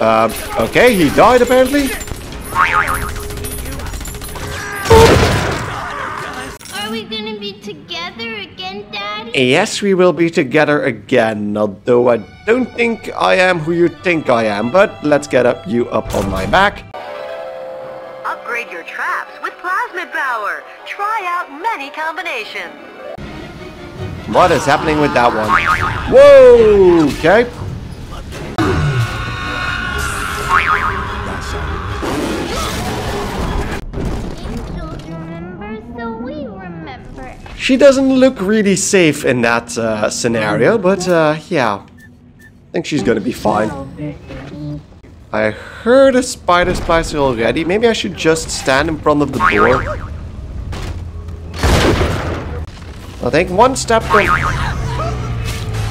Um, okay, he died apparently. Are we gonna be together again, Daddy? Yes, we will be together again, although I don't think I am who you think I am, but let's get up you up on my back. Upgrade your traps with plasmid power. Try out many combinations. What is happening with that one? Whoa, okay. She doesn't look really safe in that uh, scenario, but uh, yeah. I think she's gonna be fine. I heard a spider splicer already. Maybe I should just stand in front of the door. I think one step then...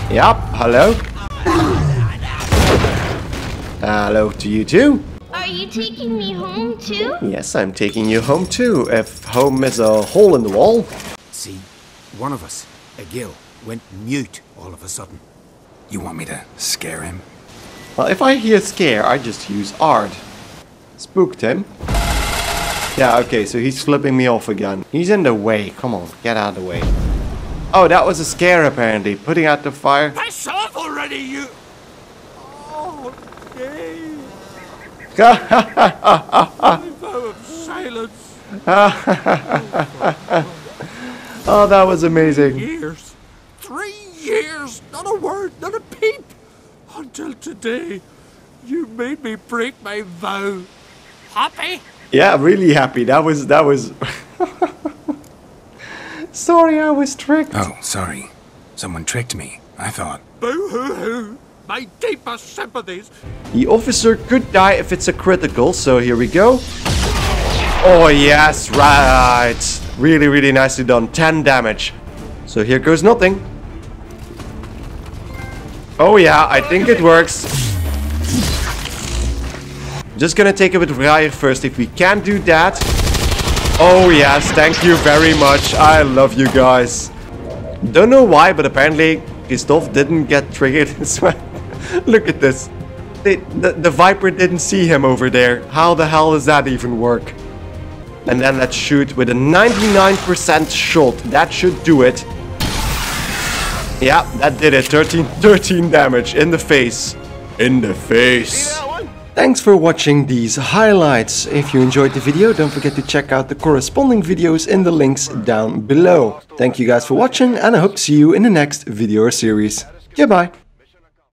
Yep, hello. Hello to you too. Are you taking me home too? Yes, I'm taking you home too. If home is a hole in the wall. See, one of us, a Gil, went mute all of a sudden. You want me to scare him? Well, if I hear scare, I just use Aard. Spooked him. Yeah, okay, so he's flipping me off again. He's in the way. Come on, get out of the way. Oh, that was a scare apparently. Putting out the fire. Piss off already, you! Oh, nay. vow silence. Oh, that was amazing. Years. Three years. Not a word, not a peep. Until today, you made me break my vow. Happy? Yeah, really happy. That was, that was... Sorry, I was tricked. Oh, sorry. Someone tricked me. I thought. Boo hoo hoo. My deepest sympathies. The officer could die if it's a critical, so here we go. Oh, yes, right. Really, really nicely done. 10 damage. So here goes nothing. Oh, yeah, I think it works. Just gonna take it with Riot first. If we can't do that... Oh, yes, thank you very much. I love you guys. Don't know why, but apparently Christoph didn't get triggered as well. Look at this. They, the, the Viper didn't see him over there. How the hell does that even work? And then let's shoot with a 99% shot. That should do it. Yeah, that did it. 13, 13 damage in the face. In the face. Thanks for watching these highlights. If you enjoyed the video, don't forget to check out the corresponding videos in the links down below. Thank you guys for watching and I hope to see you in the next video or series. Goodbye.